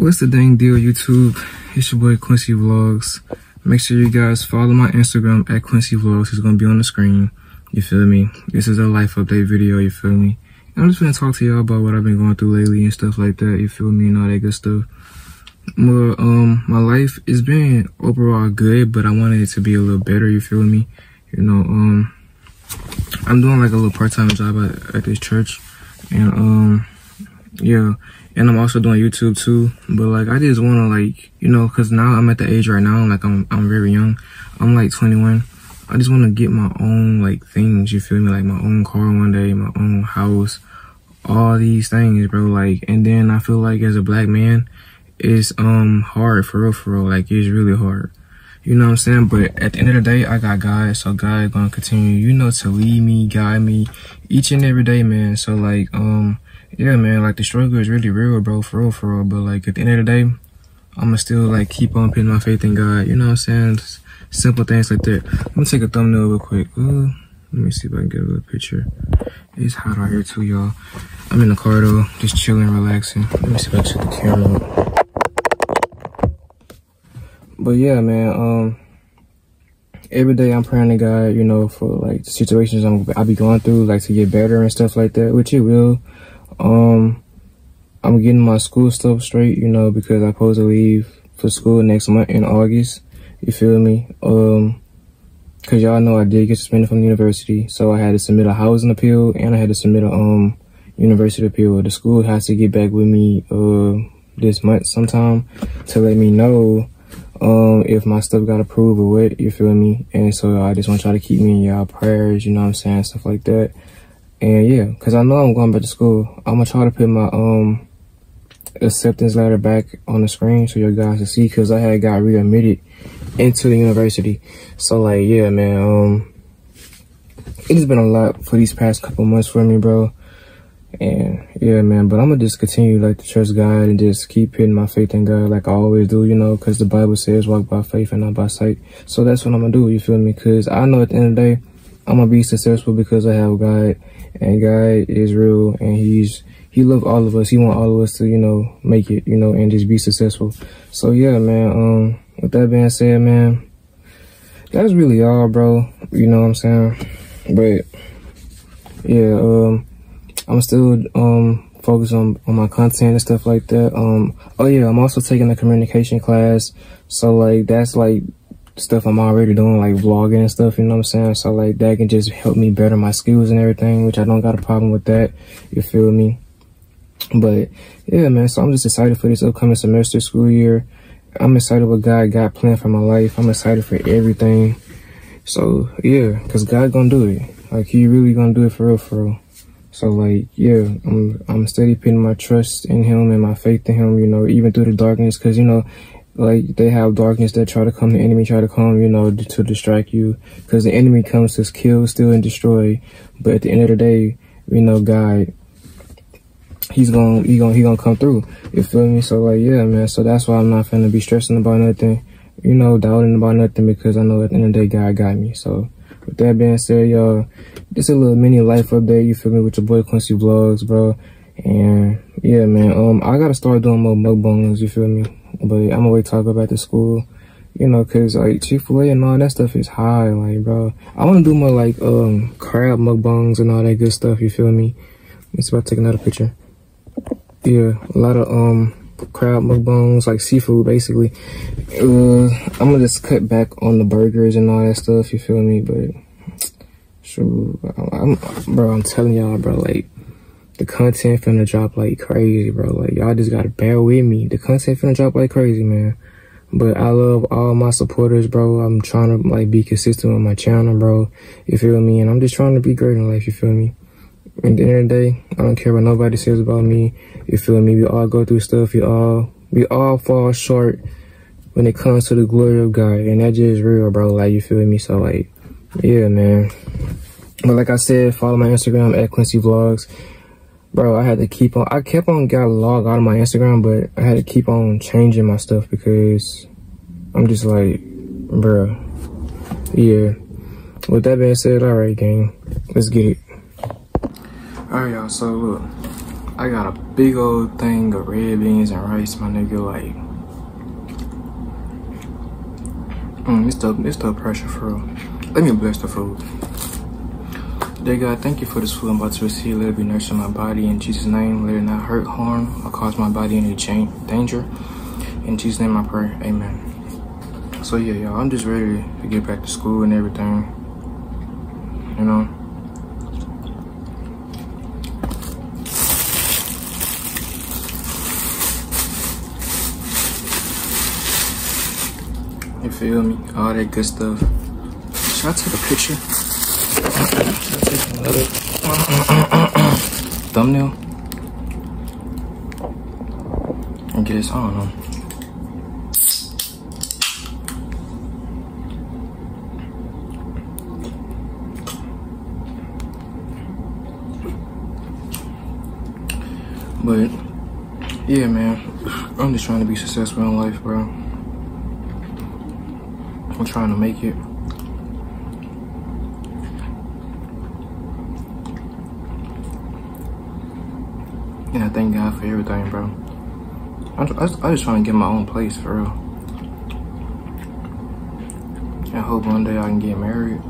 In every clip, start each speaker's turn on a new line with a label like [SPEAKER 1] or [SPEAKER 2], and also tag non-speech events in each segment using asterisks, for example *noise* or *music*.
[SPEAKER 1] What's the dang deal, YouTube? It's your boy Quincy Vlogs. Make sure you guys follow my Instagram at Quincy Vlogs. It's gonna be on the screen. You feel me? This is a life update video, you feel me? I'm just gonna talk to y'all about what I've been going through lately and stuff like that, you feel me, and all that good stuff. Well, um, my life has been overall good, but I wanted it to be a little better, you feel me? You know, um, I'm doing like a little part-time job at, at this church, and um, yeah, and I'm also doing YouTube too. But like, I just want to like, you know, cause now I'm at the age right now, like I'm I'm very young. I'm like 21. I just want to get my own like things. You feel me? Like my own car one day, my own house, all these things, bro. Like, and then I feel like as a black man, it's um hard for real, for real. Like it's really hard. You know what I'm saying? But at the end of the day, I got God, so God gonna continue, you know, to lead me, guide me each and every day, man. So like, um, yeah, man, like the struggle is really real, bro, for real, for real. But like at the end of the day, I'ma still like keep on putting my faith in God. You know what I'm saying? Just simple things like that. I'm gonna take a thumbnail real quick. Let me see if I can get a little picture. It's hot out here too, y'all. I'm in the car though, just chilling, relaxing. Let me see if I can the camera. But yeah, man, um, every day I'm praying to God, you know, for like the situations I'm, I be going through, like to get better and stuff like that, which it will. Um, I'm getting my school stuff straight, you know, because I'm supposed to leave for school next month in August. You feel me? Um, cause y'all know I did get suspended from the university, so I had to submit a housing appeal and I had to submit a um university appeal. The school has to get back with me uh this month sometime to let me know um if my stuff got approved or what, you feel me? And so I just want y'all to keep me in y'all prayers, you know what I'm saying, stuff like that. And yeah, cause I know I'm going back to school. I'm gonna try to put my um acceptance letter back on the screen so you guys can see cause I had got readmitted into the university. So like yeah man, um it has been a lot for these past couple months for me, bro. And yeah, man, but I'm gonna just continue like to trust God and just keep putting my faith in God like I always do, you know, because the Bible says walk by faith and not by sight. So that's what I'm gonna do, you feel me? Because I know at the end of the day, I'm gonna be successful because I have God and God is real and He's He love all of us. He want all of us to, you know, make it, you know, and just be successful. So yeah, man. Um, with that being said, man, that's really all, bro. You know what I'm saying? But yeah, um. I'm still um focused on, on my content and stuff like that. Um oh yeah, I'm also taking a communication class. So like that's like stuff I'm already doing, like vlogging and stuff, you know what I'm saying? So like that can just help me better my skills and everything, which I don't got a problem with that. You feel me? But yeah, man, so I'm just excited for this upcoming semester school year. I'm excited what God got planned for my life. I'm excited for everything. So yeah, cause God gonna do it. Like he really gonna do it for real, for real. So like, yeah, I'm I'm steady putting my trust in him and my faith in him, you know, even through the darkness, cause you know, like they have darkness that try to come, the enemy try to come, you know, to distract you, cause the enemy comes to kill, steal, and destroy. But at the end of the day, you know, God, he's gonna he gonna he gonna come through. You feel me? So like, yeah, man. So that's why I'm not finna be stressing about nothing, you know, doubting about nothing, because I know at the end of the day, God got me. So with that being said, y'all, just a little mini life update, you feel me, with your boy Quincy Vlogs, bro. And yeah, man, um, I gotta start doing more mukbangs, you feel me? But I'm gonna back to school, you know, cause like Chick-fil-A and all that stuff is high, like, bro. I wanna do more like, um, crab mukbangs and all that good stuff, you feel me? Let me see if take another picture. Yeah, a lot of, um, crab mukbangs, like seafood, basically. Uh, I'm gonna just cut back on the burgers and all that stuff, you feel me? But True, I'm, bro. I'm telling y'all, bro. Like the content finna drop like crazy, bro. Like y'all just gotta bear with me. The content finna drop like crazy, man. But I love all my supporters, bro. I'm trying to like be consistent with my channel, bro. You feel me? And I'm just trying to be great in life. You feel me? At the end of the day, I don't care what nobody says about me. You feel me? We all go through stuff. We all we all fall short when it comes to the glory of God, and that just real, bro. Like you feel me? So like, yeah, man. But like I said, follow my Instagram at Quincy Vlogs. Bro, I had to keep on, I kept on got a log out of my Instagram, but I had to keep on changing my stuff because I'm just like, bro, yeah. With that being said, all right, gang, let's get it. All right, y'all, so look, I got a big old thing of red beans and rice, my nigga. Like, mm, it's the it's the pressure for. Let me bless the food. Dear God, thank you for this food I'm about to receive. Let it be nourishing my body in Jesus' name. Let it not hurt, harm, or cause my body any danger. In Jesus' name I pray. Amen. So yeah, y'all, I'm just ready to get back to school and everything. You know. You feel me? All that good stuff. Should I take a picture? Should I take another thumbnail? I guess, I don't know. But yeah, man, I'm just trying to be successful in life, bro. I'm trying to make it. And I thank God for everything, bro. I'm, just, I'm just trying to get my own place, for real. I hope one day I can get married.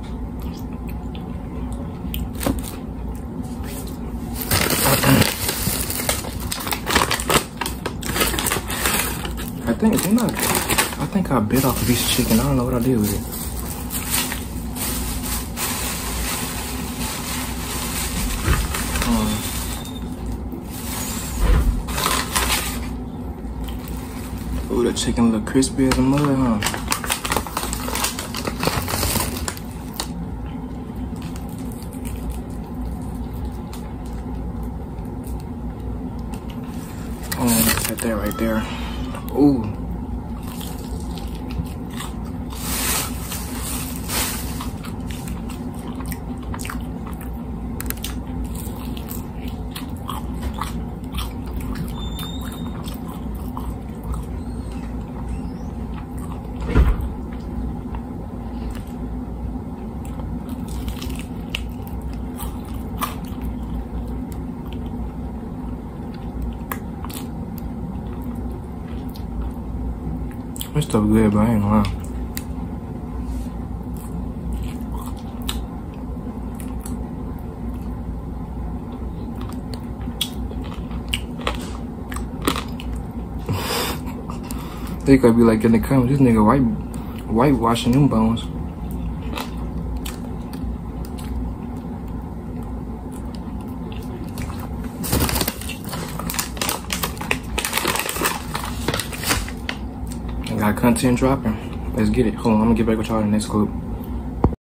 [SPEAKER 1] I think, I? I think I bit off a piece of chicken. I don't know what I did with it. Um, ooh, the chicken look crispy as a mother, huh? Oh, that there right there. Ooh. This stuff good, but I ain't lying. *laughs* they could be like in the comments, this nigga white white washing them bones. Content dropping. Let's get it. Hold on, I'm gonna get back with y'all in the next clip.